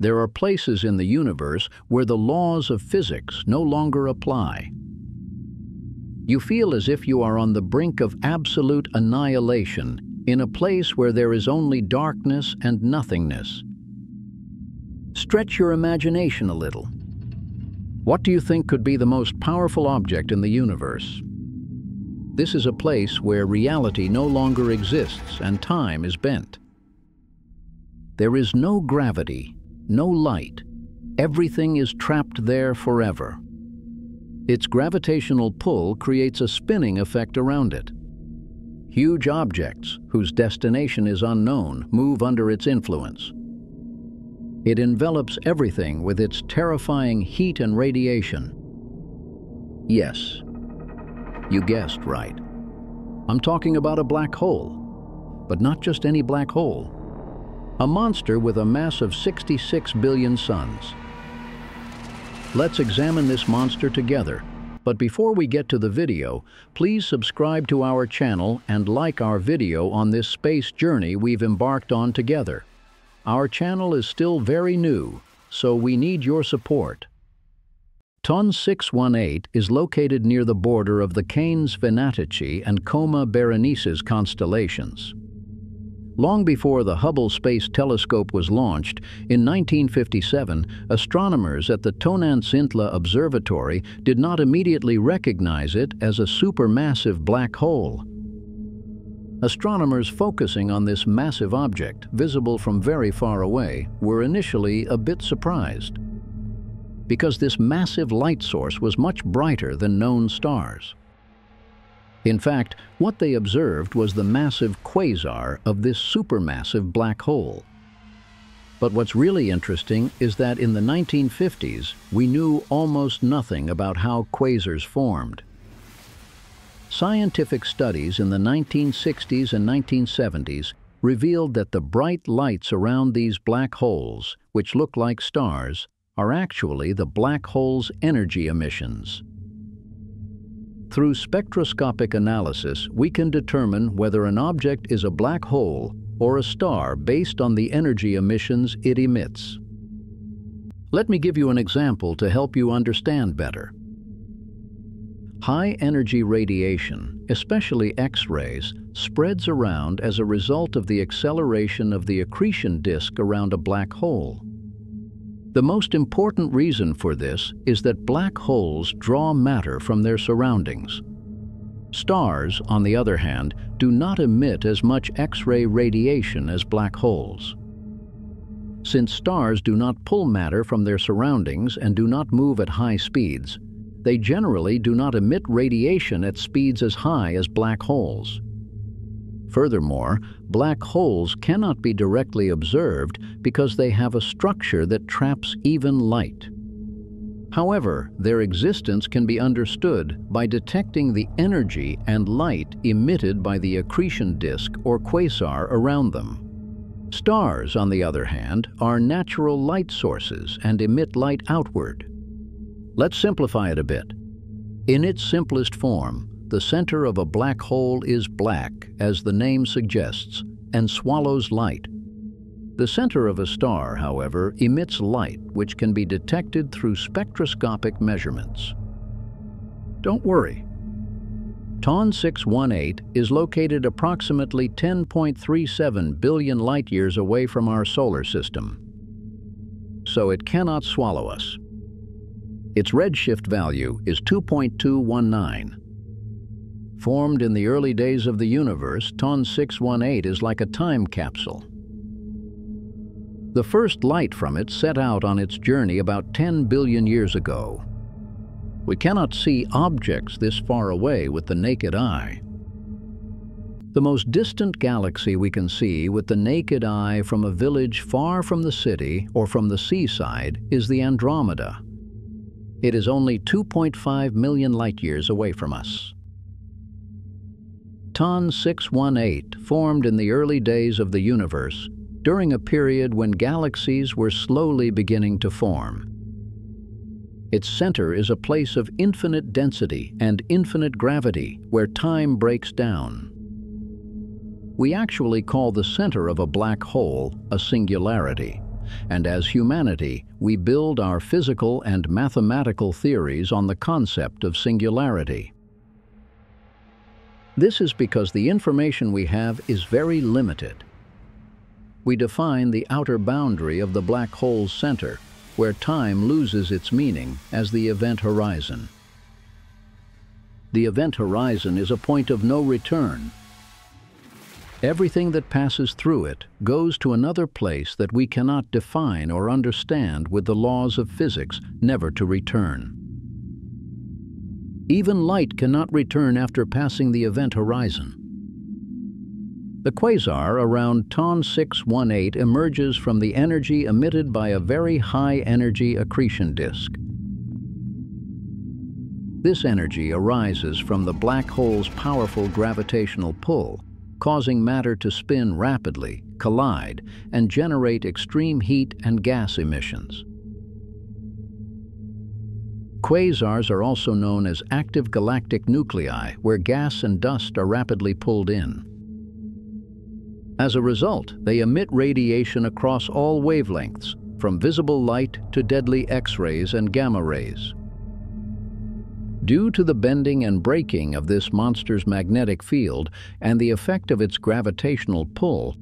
There are places in the universe where the laws of physics no longer apply. You feel as if you are on the brink of absolute annihilation in a place where there is only darkness and nothingness. Stretch your imagination a little. What do you think could be the most powerful object in the universe? This is a place where reality no longer exists and time is bent. There is no gravity, no light. Everything is trapped there forever. Its gravitational pull creates a spinning effect around it. Huge objects, whose destination is unknown, move under its influence. It envelops everything with its terrifying heat and radiation. Yes, you guessed right. I'm talking about a black hole. But not just any black hole. A monster with a mass of 66 billion suns. Let's examine this monster together. But before we get to the video, please subscribe to our channel and like our video on this space journey we've embarked on together. Our channel is still very new, so we need your support. TON 618 is located near the border of the Canes Venatici and Coma Berenices constellations. Long before the Hubble Space Telescope was launched, in 1957, astronomers at the Tonantzintla Observatory did not immediately recognize it as a supermassive black hole. Astronomers focusing on this massive object, visible from very far away, were initially a bit surprised because this massive light source was much brighter than known stars. In fact, what they observed was the massive quasar of this supermassive black hole. But what's really interesting is that in the 1950s, we knew almost nothing about how quasars formed. Scientific studies in the 1960s and 1970s revealed that the bright lights around these black holes, which look like stars, are actually the black hole's energy emissions. Through spectroscopic analysis, we can determine whether an object is a black hole or a star based on the energy emissions it emits. Let me give you an example to help you understand better. High-energy radiation, especially X-rays, spreads around as a result of the acceleration of the accretion disk around a black hole. The most important reason for this is that black holes draw matter from their surroundings. Stars, on the other hand, do not emit as much X-ray radiation as black holes. Since stars do not pull matter from their surroundings and do not move at high speeds, they generally do not emit radiation at speeds as high as black holes. Furthermore, black holes cannot be directly observed because they have a structure that traps even light. However, their existence can be understood by detecting the energy and light emitted by the accretion disk or quasar around them. Stars, on the other hand, are natural light sources and emit light outward. Let's simplify it a bit. In its simplest form, the center of a black hole is black, as the name suggests, and swallows light. The center of a star, however, emits light which can be detected through spectroscopic measurements. Don't worry. TON 618 is located approximately 10.37 billion light-years away from our solar system, so it cannot swallow us. Its redshift value is 2.219. Formed in the early days of the universe, TON 618 is like a time capsule. The first light from it set out on its journey about 10 billion years ago. We cannot see objects this far away with the naked eye. The most distant galaxy we can see with the naked eye from a village far from the city or from the seaside is the Andromeda. It is only 2.5 million light-years away from us. TON 618 formed in the early days of the universe during a period when galaxies were slowly beginning to form. Its center is a place of infinite density and infinite gravity where time breaks down. We actually call the center of a black hole a singularity and as humanity, we build our physical and mathematical theories on the concept of singularity. This is because the information we have is very limited. We define the outer boundary of the black hole's center, where time loses its meaning as the event horizon. The event horizon is a point of no return. Everything that passes through it goes to another place that we cannot define or understand with the laws of physics never to return. Even light cannot return after passing the event horizon. The quasar around TON 618 emerges from the energy emitted by a very high-energy accretion disk. This energy arises from the black hole's powerful gravitational pull, causing matter to spin rapidly, collide, and generate extreme heat and gas emissions. Quasars are also known as active galactic nuclei, where gas and dust are rapidly pulled in. As a result, they emit radiation across all wavelengths, from visible light to deadly X-rays and gamma rays. Due to the bending and breaking of this monster's magnetic field and the effect of its gravitational pull,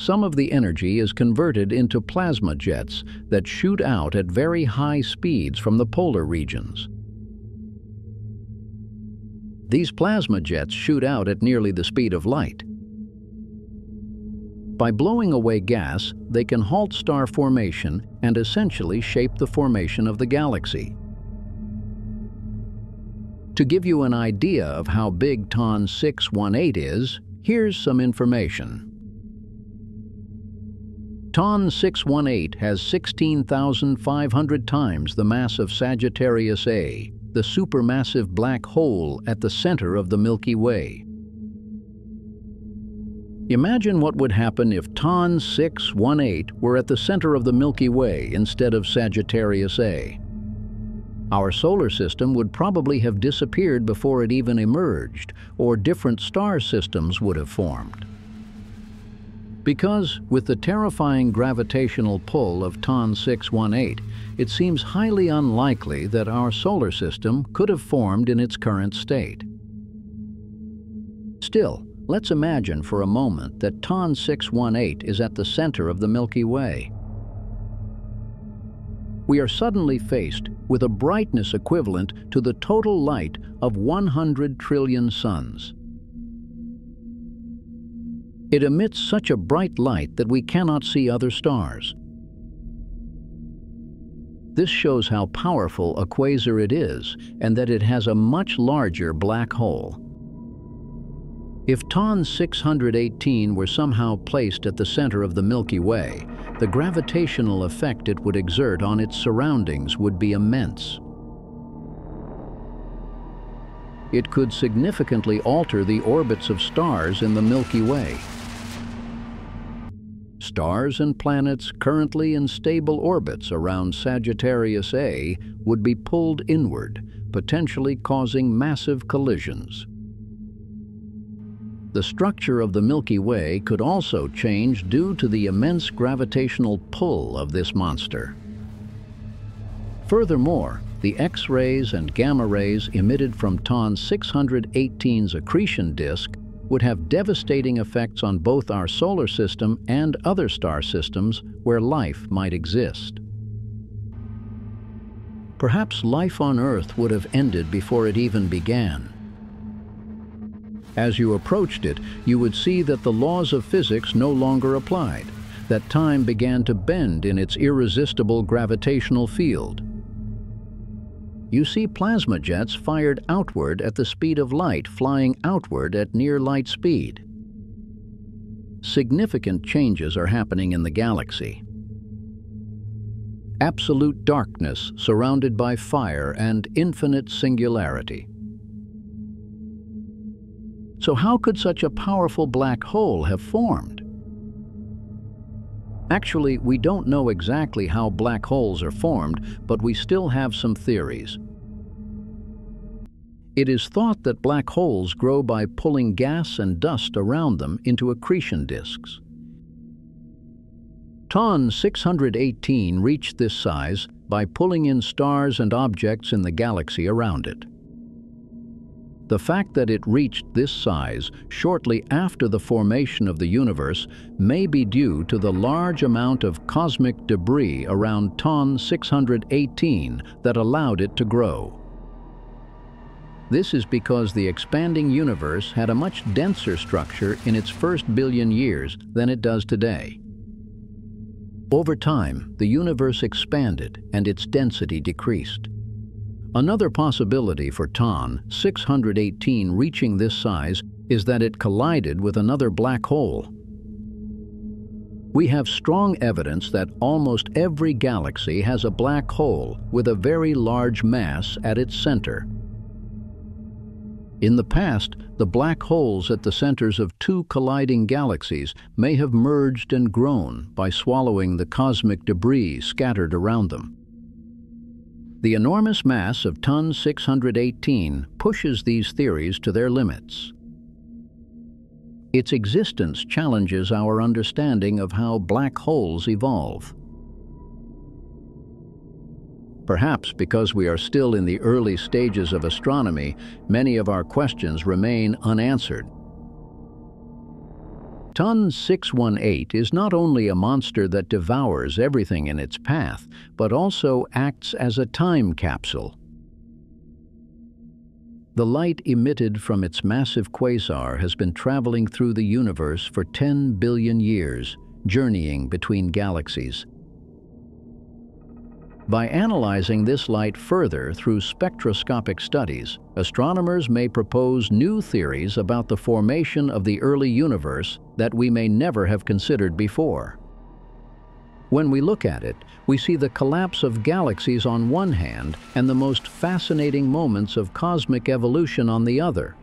some of the energy is converted into plasma jets that shoot out at very high speeds from the polar regions. These plasma jets shoot out at nearly the speed of light. By blowing away gas, they can halt star formation and essentially shape the formation of the galaxy. To give you an idea of how big TON 618 is, here's some information. TON 618 has 16,500 times the mass of Sagittarius A, the supermassive black hole at the center of the Milky Way. Imagine what would happen if TON 618 were at the center of the Milky Way instead of Sagittarius A. Our solar system would probably have disappeared before it even emerged, or different star systems would have formed. Because, with the terrifying gravitational pull of TON 618, it seems highly unlikely that our solar system could have formed in its current state. Still, let's imagine for a moment that TON 618 is at the center of the Milky Way. We are suddenly faced with a brightness equivalent to the total light of 100 trillion suns. It emits such a bright light that we cannot see other stars. This shows how powerful a quasar it is and that it has a much larger black hole. If TON 618 were somehow placed at the center of the Milky Way, the gravitational effect it would exert on its surroundings would be immense. It could significantly alter the orbits of stars in the Milky Way stars and planets currently in stable orbits around Sagittarius A would be pulled inward, potentially causing massive collisions. The structure of the Milky Way could also change due to the immense gravitational pull of this monster. Furthermore, the X-rays and gamma rays emitted from TON 618's accretion disk would have devastating effects on both our solar system and other star systems where life might exist. Perhaps life on Earth would have ended before it even began. As you approached it, you would see that the laws of physics no longer applied, that time began to bend in its irresistible gravitational field, you see plasma jets fired outward at the speed of light flying outward at near light speed. Significant changes are happening in the galaxy. Absolute darkness surrounded by fire and infinite singularity. So how could such a powerful black hole have formed? Actually, we don't know exactly how black holes are formed, but we still have some theories. It is thought that black holes grow by pulling gas and dust around them into accretion disks. TON 618 reached this size by pulling in stars and objects in the galaxy around it. The fact that it reached this size shortly after the formation of the universe may be due to the large amount of cosmic debris around TON 618 that allowed it to grow. This is because the expanding universe had a much denser structure in its first billion years than it does today. Over time, the universe expanded and its density decreased. Another possibility for TON 618 reaching this size is that it collided with another black hole. We have strong evidence that almost every galaxy has a black hole with a very large mass at its center. In the past, the black holes at the centers of two colliding galaxies may have merged and grown by swallowing the cosmic debris scattered around them. The enormous mass of TON 618 pushes these theories to their limits. Its existence challenges our understanding of how black holes evolve. Perhaps because we are still in the early stages of astronomy, many of our questions remain unanswered. TON 618 is not only a monster that devours everything in its path, but also acts as a time capsule. The light emitted from its massive quasar has been traveling through the universe for 10 billion years, journeying between galaxies. By analyzing this light further through spectroscopic studies, astronomers may propose new theories about the formation of the early universe that we may never have considered before. When we look at it, we see the collapse of galaxies on one hand and the most fascinating moments of cosmic evolution on the other.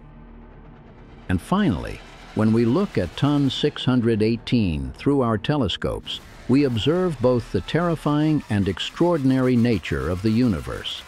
And finally, when we look at TON 618 through our telescopes, we observe both the terrifying and extraordinary nature of the universe.